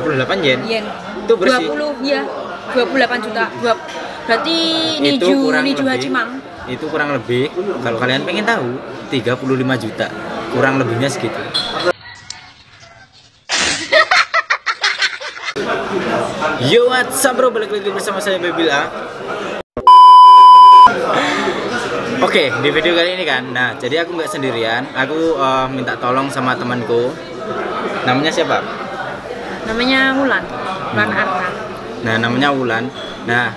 28 yen. yen. Itu bersih. 20 ya 28 juta. Dua, berarti itu Niju Niju lebih. Hachimang itu kurang lebih. Kalau kalian pengen tahu 35 juta. Kurang lebihnya segitu. Yo what's up bro? Balik lagi bersama saya Bebila Oke di video kali ini kan. Nah jadi aku nggak sendirian. Aku eh, minta tolong sama temanku. Namanya siapa namanya Wulan Wulan Arta Nah, namanya Wulan. Nah,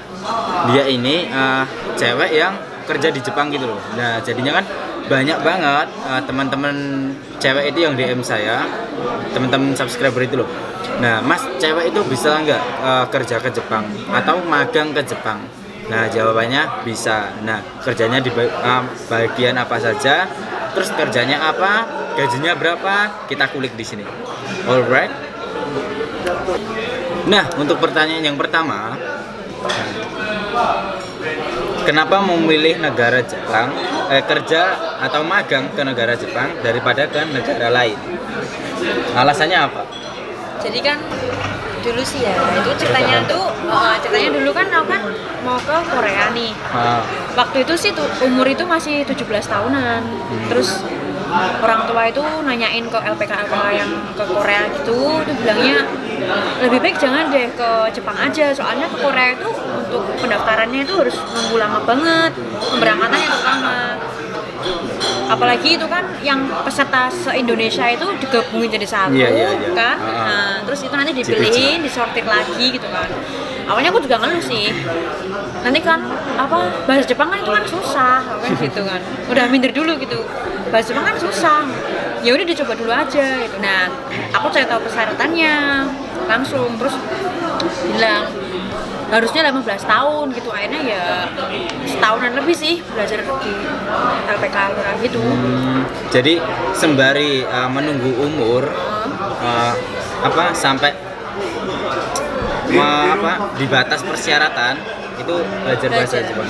dia ini eh, cewek yang kerja di Jepang gitu loh. Nah, jadinya kan banyak banget eh, teman-teman cewek itu yang DM saya, teman-teman subscriber itu loh. Nah, Mas, cewek itu bisa nggak eh, kerja ke Jepang atau magang ke Jepang? Nah, jawabannya bisa. Nah, kerjanya di eh, bagian apa saja? Terus kerjanya apa? Gajinya berapa? Kita kulik di sini. Alright. Nah, untuk pertanyaan yang pertama, kenapa memilih negara Jepang eh, kerja atau magang ke negara Jepang daripada ke negara lain? Alasannya apa? jadi kan dulu sih ya itu ceritanya tuh eh, ceritanya dulu kan aku kan mau ke Korea nih. Ah, waktu itu sih tuh umur itu masih 17 tahunan. Terus orang tua itu nanyain ke LPK LPK yang ke Korea gitu tuh bilangnya lebih baik jangan deh ke Jepang aja soalnya ke Korea itu untuk pendaftarannya itu harus nunggu lama banget pemberangkatannya tuh lama. Apalagi itu kan yang peserta se Indonesia itu digabungin jadi satu Iya, iya, iya. kan? Ah. nah, terus itu nanti dipilihin disortir lagi gitu kan. Awalnya aku juga ngeluh sih. Nanti kan apa bahasa Jepang kan itu kan susah kan gitu kan. Udah minder dulu gitu bahasa Jepang kan susah ya udah dicoba dulu aja gitu nah aku cari tahu persyaratannya langsung terus bilang harusnya 18 tahun gitu akhirnya ya setahunan lebih sih belajar di LPK Lurah gitu hmm, jadi sembari eh, menunggu umur eh, apa sampai me- apa di batas persyaratan itu belajar bahasa. Jepang.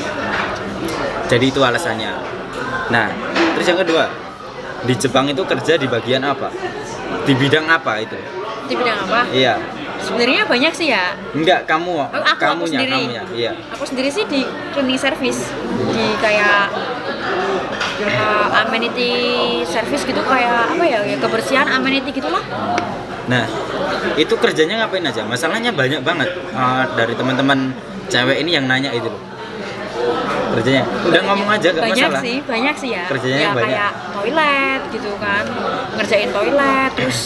Jadi itu alasannya. Nah, terus yang kedua, di Jepang itu kerja di bagian apa? Di bidang apa itu? di bidang apa Iya. sebenarnya banyak sih ya Enggak, kamu, Oh, aku, aku kamunya, sendiri. kamunya. Iya. Aku sendiri sih di cleaning service di kayak uh, amenity service gitu kayak apa ya, ya kebersihan amenity gitulah. Nah, itu kerjanya ngapain aja? Masalahnya banyak banget eh, dari teman-teman cewek ini yang nanya itu loh. Kerjanya. Udah ngomong aja gak banyak masalah. sih, banyak sih ya. Kerjanya ya banyak. kayak toilet gitu kan, ngerjain toilet terus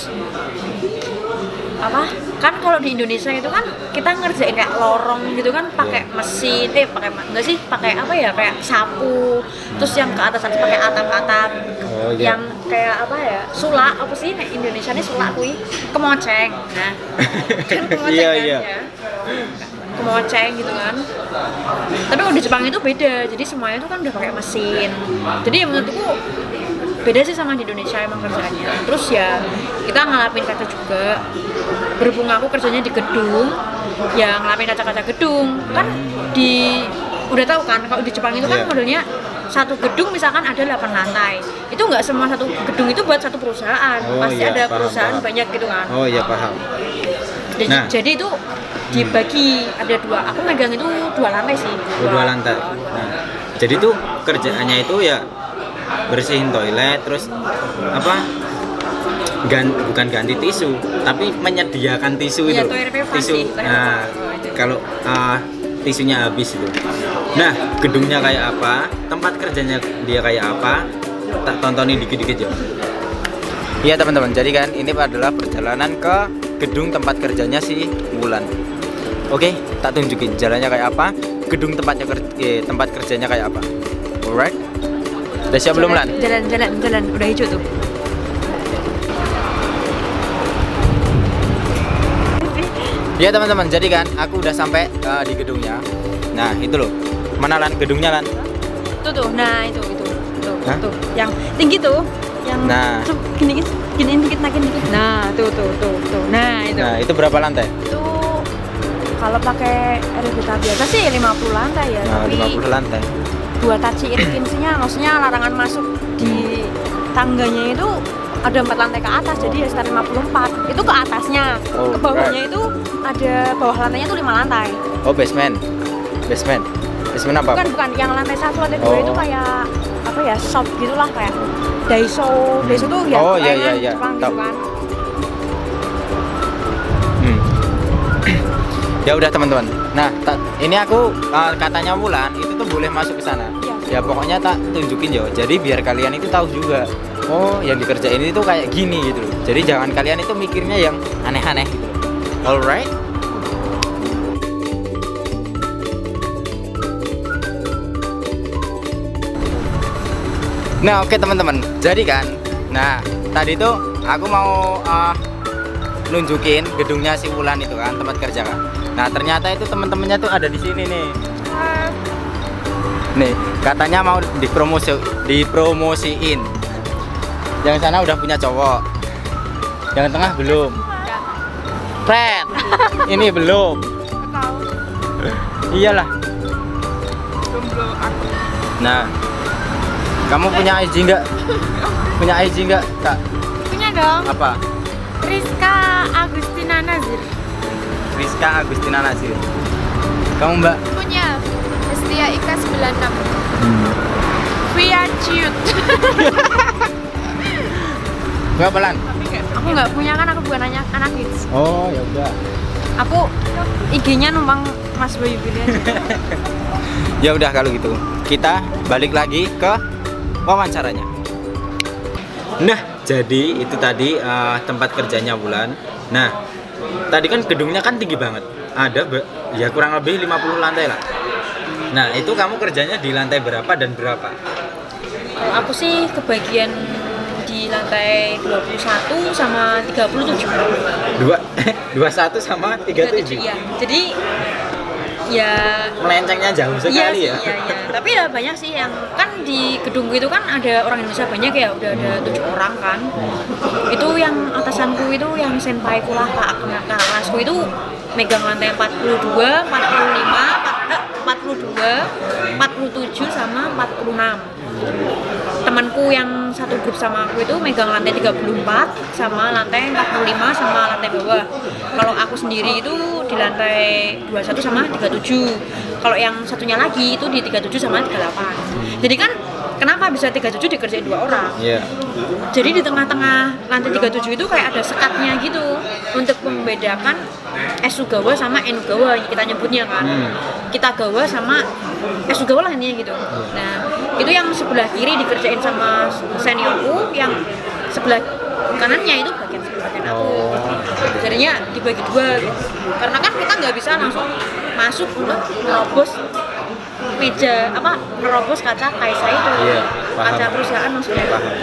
apa kan kalau di Indonesia itu kan kita ngerjain kayak lorong gitu kan pakai Iya. mesin eh pakai enggak sih pakai apa ya kayak sapu terus yang ke atas atas pakai atap-atap Oh, iya. yang kayak apa ya sulak apa sih nek Indonesia ini sulak kui kemoceng nah kan kemoceng Iya, kan iya. ya kemoceng gitu kan. Tapi kalau di Jepang itu beda. Jadi semuanya itu kan udah pakai mesin. Jadi ya menurutku beda sih sama di Indonesia emang kerjaannya terus ya kita ngelapin kaca juga. Berhubung aku kerjanya di gedung ya ngelapin kaca-kaca gedung. Kan di udah tahu kan kalau di Jepang itu kan Iya. modelnya satu gedung misalkan ada 8 lantai. Itu nggak semua satu gedung itu buat satu perusahaan. Oh, pasti iya, ada paham, perusahaan paham. banyak gitu kan. Oh iya paham. jadi, Nah. jadi itu dibagi ada dua aku megang itu dua lantai sih Oh, dua lantai. Nah, jadi tuh kerjaannya itu ya bersihin toilet terus apa? Gan, bukan ganti tisu, tapi menyediakan tisu Iya, itu. tisu. sih, Nah. Oh, kalau ah, tisunya habis itu. Nah, gedungnya kayak apa? Tempat kerjanya dia kayak apa? Tak tontonin dikit-dikit ya. Iya teman-teman, jadi kan ini adalah perjalanan ke gedung tempat kerjanya si Wulan. Oke, tak tunjukin jalannya kayak apa, gedung tempatnya ker- eh, tempat kerjanya kayak apa. Alright. Udah siap belum Lan? jalan jalan jalan udah hijau tuh Ya teman-teman, jadi kan aku udah sampai eh, di gedungnya. Nah itu loh, mana Lan gedungnya Lan? tuh tuh nah itu itu tuh Hah? tuh yang tinggi tuh yang Nah. tuh, gini gini giniin dikit nakin dikit nah tuh tuh tuh tuh nah itu Nah itu berapa lantai? itu kalau pakai RBK biasa sih 50 lantai ya Nah, tapi 50 lantai. dua taci irkinsinya maksudnya larangan masuk di tangganya itu ada empat lantai ke atas jadi ya sekitar 54 itu ke atasnya Oh, ke bawahnya itu ada bawah lantainya tuh lima lantai Oh, basement. Basement. Basement apa? bukan bukan yang lantai satu lantai dua Oh. itu kayak apa ya shop gitulah kayak Daiso Daiso tuh ya Oh, iya, iya, iya. Jepang gitu kan ya udah teman-teman. Nah, ini aku uh, katanya Wulan itu tuh boleh masuk ke sana. Iya. Ya pokoknya tak tunjukin yo. Jadi biar kalian itu tahu juga. Oh, yang dikerjain itu kayak gini gitu. loh. Jadi jangan kalian itu mikirnya yang aneh-aneh gitu. loh. Alright. Nah, oke teman-teman. Jadi kan, nah tadi tuh aku mau uh, nunjukin gedungnya si Wulan itu kan tempat kerja kan. Nah ternyata itu teman-temannya tuh ada di sini nih. Nih katanya mau dipromosi dipromosiin. Yang sana udah punya cowok. Yang tengah belum. Fred, ini belum. Iyalah. Nah, kamu punya IG nggak? Punya IG nggak, kak? punya dong Apa? Rizka Agustina Nazir Rizka Agustina Nasir. Kamu mbak? punya Setia Ika 96 Via Ciut Mbak pelan. aku nggak punya kan aku bukan anak anak hits Oh ya udah. aku IG-nya numpang Mas Bayu aja Ya udah kalau gitu. Kita balik lagi ke wawancaranya. Nah, jadi itu tadi eh, tempat kerjanya Wulan. Nah, tadi kan gedungnya kan tinggi banget. Ada ya kurang lebih 50 lantai lah. Nah, itu kamu kerjanya di lantai berapa dan berapa? Aku sih kebagian di lantai 21 sama 37 Dua, 21 sama 37. iya jadi ya Melencengnya jauh Iya sekali sih, ya. iya, iya. Tapi ya banyak sih yang kan di gedung itu kan ada orang Indonesia banyak ya, udah ada tujuh orang kan. Itu yang atasanku itu yang senpai kulah kak kakak kelasku itu megang lantai 42, 45, empat- eh, 42, 47 sama 46. Temanku yang satu grup sama aku itu megang lantai 34 sama lantai 45 sama lantai bawah. Kalau aku sendiri itu di lantai 21 sama 37. Kalau yang satunya lagi itu di 37 sama 38. Jadi kan kenapa bisa 37 dikerjain dua orang? Iya. Jadi di tengah-tengah lantai 37 itu kayak ada sekatnya gitu untuk membedakan Esugawa sama Enugawa yang kita nyebutnya kan. Hmm. Kita gawa sama Esugawa lah intinya gitu. Nah, itu yang sebelah kiri dikerjain sama seniorku, yang sebelah kanannya itu bagian bagian aku. Oh. Jadinya dibagi dua gitu. Karena kan kita nggak bisa langsung masuk untuk nerobos meja apa nerobos kaca kaisa itu Iya, paham. kaca perusahaan maksudnya Paham.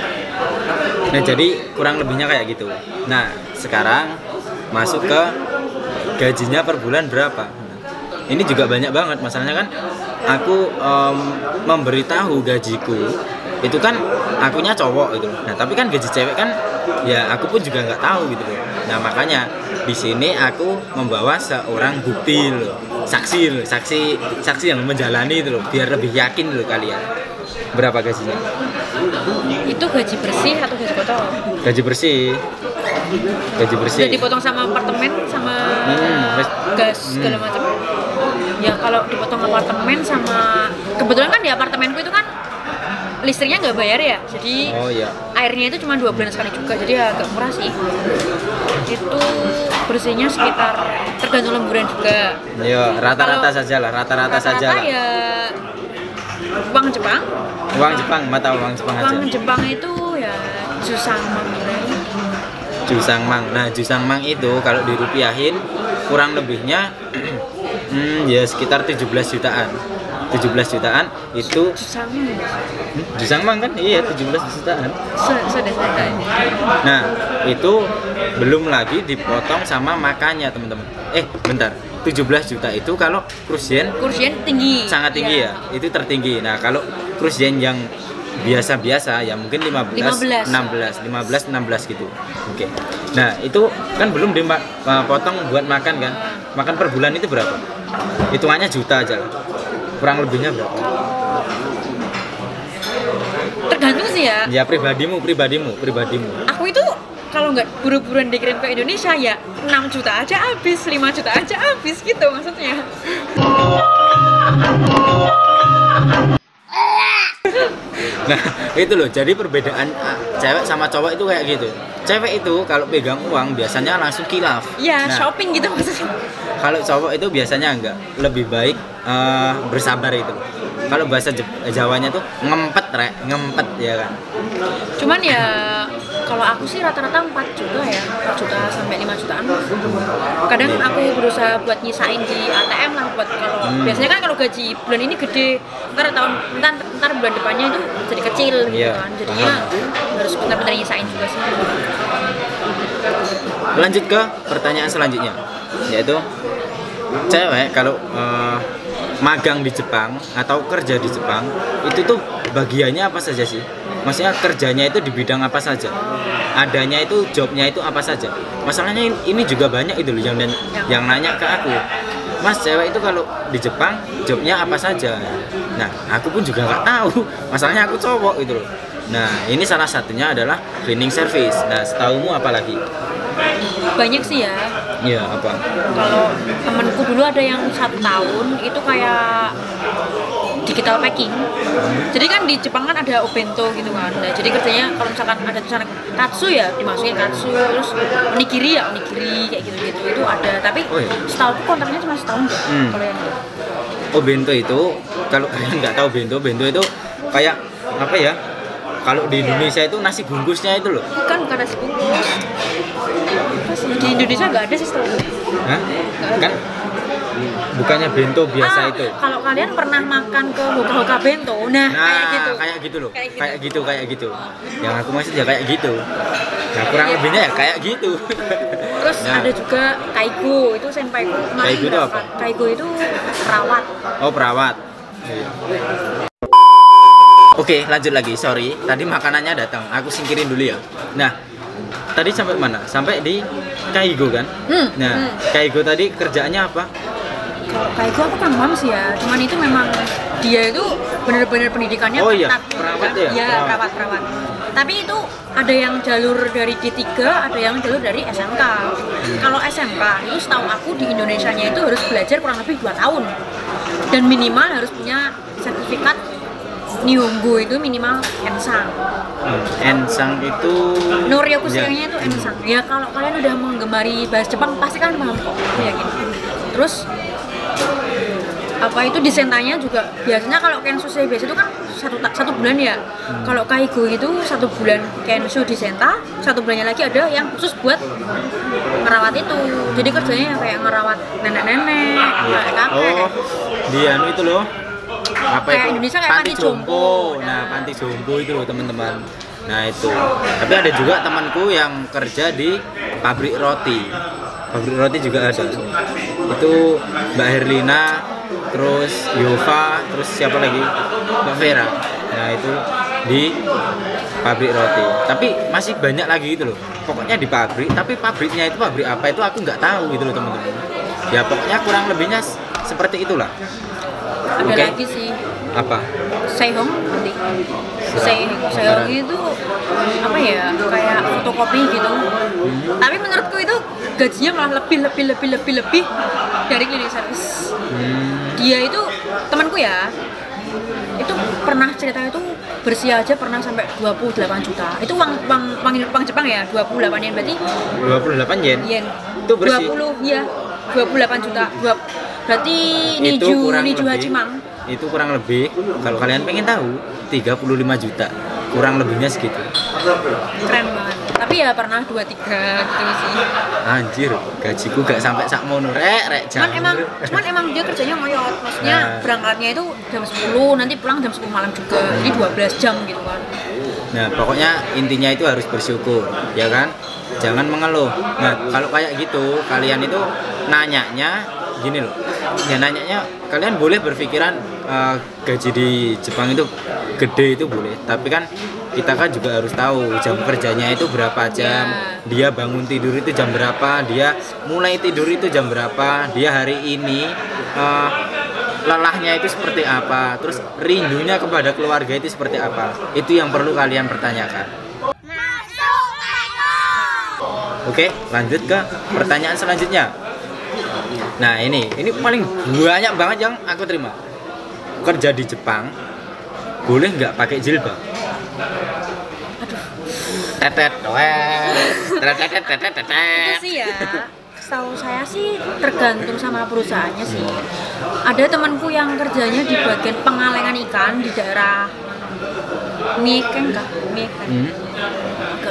Nah, jadi kurang lebihnya kayak gitu. Nah, sekarang masuk ke gajinya per bulan berapa? Ini juga banyak banget masalahnya kan aku em, memberitahu gajiku itu kan akunya cowok gitu. Nah, tapi kan gaji cewek kan ya aku pun juga nggak tahu gitu loh. Nah, makanya di sini aku membawa seorang bukti loh. Saksi loh, saksi saksi yang menjalani itu loh biar lebih yakin loh kalian. Berapa gajinya? itu gaji bersih atau gaji kotor gaji bersih gaji bersih sudah dipotong sama apartemen sama Hmm, gas segala hmm. macam ya kalau dipotong apartemen sama kebetulan kan di apartemenku itu kan listriknya nggak bayar ya jadi oh iya. airnya itu cuma dua bulan sekali juga jadi ya agak murah sih. Itu bersihnya sekitar tergantung lemburan juga. Iya rata-rata saja lah rata-rata saja lah. ya uang Jepang. Uang Jepang mata uang Jepang aja. Uang Jepang itu ya susang Jusang Mang. Nah Jusang Mang itu kalau dirupiahin kurang lebihnya hmm, ya sekitar 17 jutaan 17 jutaan itu susang hmm, Jusang Mang kan iya 17 jutaan Nah, itu belum lagi dipotong sama makannya, teman-teman. Eh, bentar. 17 juta itu kalau cruise yen kursian tinggi sangat tinggi Iya. ya. Itu tertinggi. Nah, kalau cruise yen yang biasa-biasa ya mungkin 15, 15. 16, 15 16 gitu. Oke. Nah, itu kan belum dipotong buat makan kan. Makan per bulan itu berapa? Hitungannya juta aja lah. Kurang lebihnya berapa? tergantung sih ya Ya pribadimu, pribadimu, pribadimu. aku itu kalau nggak buru-buruan dikirim ke Indonesia ya 6 juta aja habis 5 juta aja habis gitu maksudnya Nah, itu loh. Jadi perbedaan ah, cewek sama cowok itu kayak gitu. Cewek itu kalau pegang uang biasanya langsung kilaf. ya Nah, shopping gitu maksudnya kalau cowok itu biasanya enggak, lebih baik eh, bersabar itu. Kalau bahasa Jawanya tuh ngempet, rek, ngempet ya kan. cuman ya kalau aku sih rata-rata 4 juta ya 4 juta sampai 5 jutaan. Kadang aku berusaha buat nyisain di ATM lah buat kalau Hmm. biasanya kan kalau gaji bulan ini gede ntar tahun ntar, ntar bulan depannya itu jadi kecil gitu Iya, kan. Jadinya harus benar-benar nyisain juga sih. Lanjut ke pertanyaan selanjutnya, yaitu cewek kalau eh, magang di Jepang atau kerja di Jepang itu tuh bagiannya apa saja sih? Maksudnya kerjanya itu di bidang apa saja? Adanya itu jobnya itu apa saja? Masalahnya in- ini juga banyak itu loh yang yang nanya ke aku. Mas cewek itu kalau di Jepang jobnya apa saja? Nah aku pun juga nggak tahu. Masalahnya aku cowok gitu loh. Nah ini salah satunya adalah cleaning service. Nah setahumu apa lagi? Banyak sih ya Iya apa? kalau temenku dulu ada yang satu tahun itu kayak digital packing jadi kan di Jepang kan ada obento gitu kan nah, jadi kerjanya kalau misalkan ada tulisan katsu ya dimasukin katsu terus onigiri ya onigiri kayak gitu gitu itu ada tapi Oh, iya. setahu kontraknya cuma setahun Hmm. kalau yang Oh bento itu kalau kalian nggak tahu bento, bento itu kayak apa ya? Kalau di Indonesia itu nasi bungkusnya itu loh. bukan bukan nasi bungkus di Indonesia nggak ada sih setahu Hah? Kan bukannya bento biasa Ah, itu. kalau kalian pernah makan ke Hoka Hoka Bento nah, Nah, kayak gitu kayak gitu loh. Kayak gitu. Kayak gitu, kayak gitu. Yang aku maksud ya kayak gitu. Nah, kurang Iya. lebihnya ya kayak gitu. Terus Nah. ada juga kaigo, itu senpaiku. Kaigo itu apa? Kaigo itu perawat. Oh, perawat. Iya. Oke, lanjut lagi. Sorry, tadi makanannya datang. Aku singkirin dulu ya. Nah, tadi sampai mana? Sampai di Kaigo kan? Hmm, Nah, hmm. Kaigo tadi kerjaannya apa? Kalau kaigo aku kurang paham sih ya. Cuman itu memang dia itu benar-benar pendidikannya Oh iya, perawat ya? Iya, Perawat. perawat perawat. Tapi itu ada yang jalur dari D3, ada yang jalur dari SMK. Hmm. Kalau SMK itu setahu aku di Indonesia-nya itu harus belajar kurang lebih 2 tahun. Dan minimal harus punya sertifikat Nihongo itu minimal Ensang. Hmm, Ensang itu Noryoku Ya. sayangnya itu Ensang. Ya kalau kalian udah menggemari bahasa Jepang pasti kan paham kok. Aku yakin. Terus apa itu disentanya juga biasanya kalau Kensu biasa itu kan satu satu bulan ya. Hmm. Kalau Kaigo itu satu bulan Kensu disenta, satu bulannya lagi ada yang khusus buat ngerawat itu. Jadi kerjanya kayak ngerawat nenek-nenek, kayak kakek. Oh, di anu itu loh. Apa Kayak itu? Indonesia kayak panti jompo. Nah, Nah. panti jompo itu loh teman-teman. Nah itu. Tapi ada juga temanku yang kerja di pabrik roti. Pabrik roti juga ada. Itu Mbak Herlina, terus Yova, terus siapa lagi? Mbak Vera. Nah itu di pabrik roti. Tapi masih banyak lagi gitu loh. Pokoknya di pabrik, tapi pabriknya itu pabrik apa itu aku nggak tahu gitu loh teman-teman. Ya pokoknya kurang lebihnya seperti itulah. Ada Oke. lagi sih. Apa? Seihong nanti. Seihong itu apa ya kayak fotokopi gitu. Tapi menurutku itu gajinya malah lebih lebih lebih lebih lebih dari cleaning service. Hmm, dia itu temanku ya itu pernah cerita itu bersih aja pernah sampai 28 juta. Itu uang uang uang, uang Jepang ya 28 yen berarti? 28 yen. yen. Itu bersih. 20 ya 28 juta. Dua, berarti itu Niju kurang Niju lebih, Itu kurang lebih kalau kalian pengen tahu 35 juta. Kurang lebihnya segitu. keren banget tapi ya pernah dua tiga gitu sih Anjir, gajiku gak sampai sak mono rek rek cuman jangan. emang cuman emang dia kerjanya ngoyot maksudnya Nah. berangkatnya itu jam 10 nanti pulang jam 10 malam juga jadi 12 jam gitu kan Nah, pokoknya intinya itu harus bersyukur, ya kan? Jangan mengeluh. Nah, kalau kayak gitu, kalian itu nanyanya gini loh. Ya nanyanya kalian boleh berpikiran eh, gaji di Jepang itu gede itu boleh, tapi kan kita kan juga harus tahu jam kerjanya itu berapa jam, dia bangun tidur itu jam berapa, dia mulai tidur itu jam berapa, dia hari ini eh, lelahnya itu seperti apa. Terus rindunya kepada keluarga itu seperti apa. Itu yang perlu kalian pertanyakan. Oke lanjut ke pertanyaan selanjutnya nah ini ini paling banyak banget yang aku terima. Kerja di Jepang boleh nggak pakai jilbab? Tetet doet tetet tetet tetet itu tetet sih ya setahu saya sih tergantung sama perusahaannya sih. Ada temanku yang kerjanya di bagian pengalengan ikan di daerah Mieken kah? Mieken Hmm.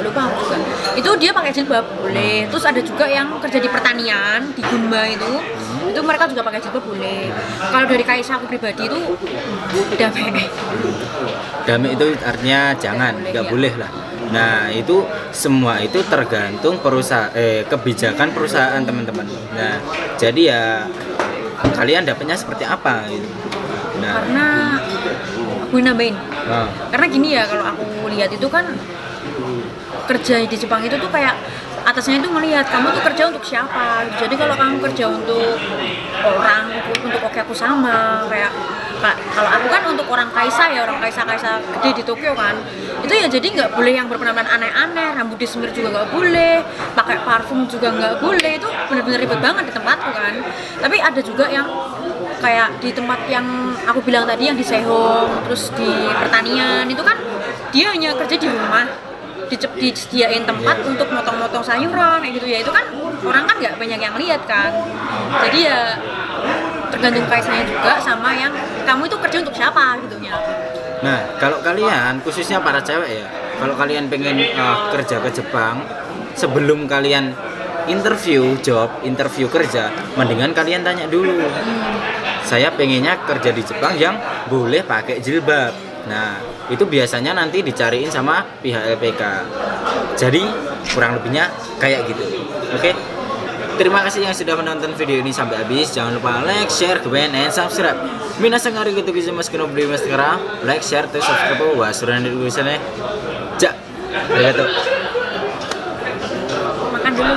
Agak lupa aku juga. Itu dia pakai jilbab boleh. Terus ada juga yang kerja di pertanian di Gunma itu. Itu mereka juga pakai jilbab boleh. Kalau dari Kaisa aku pribadi itu damai. Damai itu artinya jangan boleh, nggak ya. boleh lah. Nah itu semua itu tergantung perusahaan eh, kebijakan perusahaan teman-teman. Nah jadi ya kalian dapatnya seperti apa? Gitu nah. Karena aku nambahin. Nah, karena gini ya kalau aku lihat itu kan kerja di Jepang itu tuh kayak atasnya itu melihat kamu tuh kerja untuk siapa? Jadi kalau kamu kerja untuk orang untuk, oke aku sama kayak ka- kalau aku kan untuk orang kaisa ya orang kaisa kaisa gede di Tokyo kan. Itu ya jadi nggak boleh yang berpenampilan aneh-aneh rambut disemir juga nggak boleh pakai parfum juga nggak boleh itu bener-bener ribet banget di tempatku kan. Tapi ada juga yang kayak di tempat yang aku bilang tadi yang di Sehong terus di pertanian itu kan dia hanya kerja di rumah disediain tempat Iya. untuk motong-motong sayuran kayak gitu. Ya itu kan orang kan nggak banyak yang lihat kan. Jadi ya tergantung kaisanya juga sama yang kamu itu kerja untuk siapa gitu ya. Nah kalau kalian khususnya para cewek ya kalau kalian pengen eh, kerja ke Jepang sebelum kalian interview job interview kerja mendingan kalian tanya dulu. Saya pengennya kerja di Jepang yang boleh pakai jilbab. Nah, itu biasanya nanti dicariin sama pihak LPK. Jadi, kurang lebihnya kayak gitu. Oke. Terima kasih yang sudah menonton video ini sampai habis. Jangan lupa like, share, comment, and subscribe. Minasang hari gitu bisa mas kena mas sekarang. Like, share, terus subscribe. Wah, sudah ada tulisannya. Ja. Arigato. makan dulu